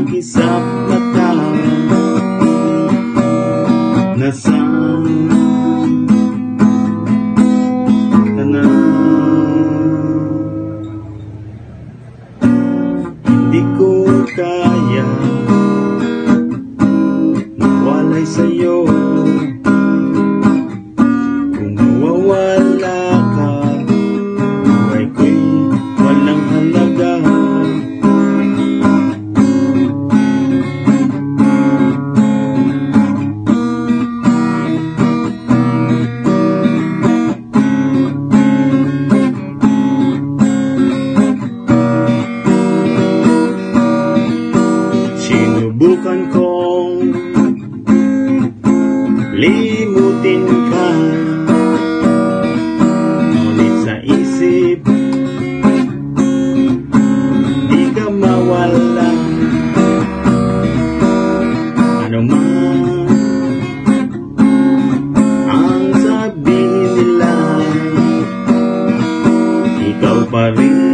ng isang mata limutin ka. Ngunit sa isip Di ka mawala. Ano man Ang sabihin nila Ikaw pa rin